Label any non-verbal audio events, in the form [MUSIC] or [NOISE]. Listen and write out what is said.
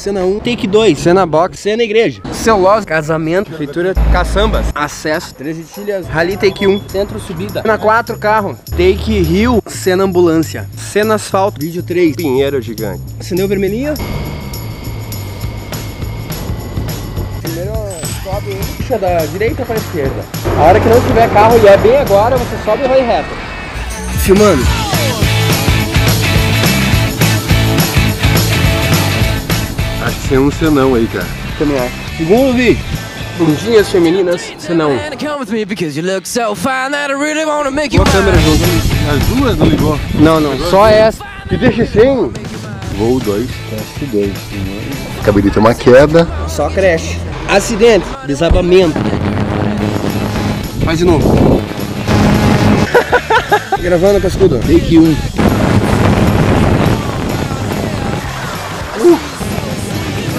Cena 1, take 2, cena box, cena igreja. Celulose, casamento, prefeitura, caçambas, acesso, 13 tilhas, rally take 1, centro subida. Cena 4, carro, take rio, cena ambulância. Cena asfalto, vídeo 3, Pinheiro gigante. acendeu vermelhinho. Primeiro sobe puxa da direita para esquerda. A hora que não tiver carro e é bem agora, você sobe e vai reto. Filmando. Tem um senão aí, cara. Também acho. Segundo vídeo. Bundinhas femininas, cena 1. And come with me because you look so fine that I really wanna make you Boa câmera junto. As duas não ligou. Não, não, só essa. Que deixa sem. Voo 2, teste 2. Acabei de ter uma queda. Só crash. Acidente, desabamento. Faz de novo. [LAUGHS] Gravando cascudo. Take 1. Gravando.